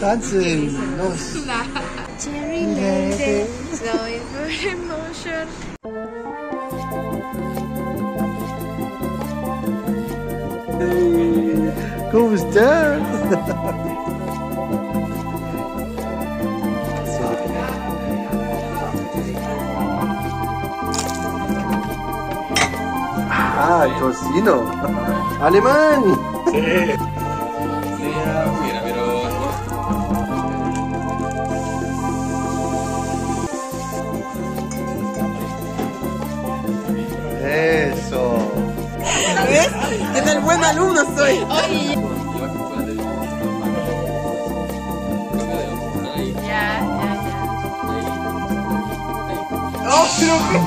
Dancing. No. Cherry lady, slowing for emotion. ¿Cómo estás? Ah, tocino. Alemán. Mira, pero. Eso. ¿Ves? ¿Qué tal buen alumno soy? Ya, ya, ya. ¡Oh, pero qué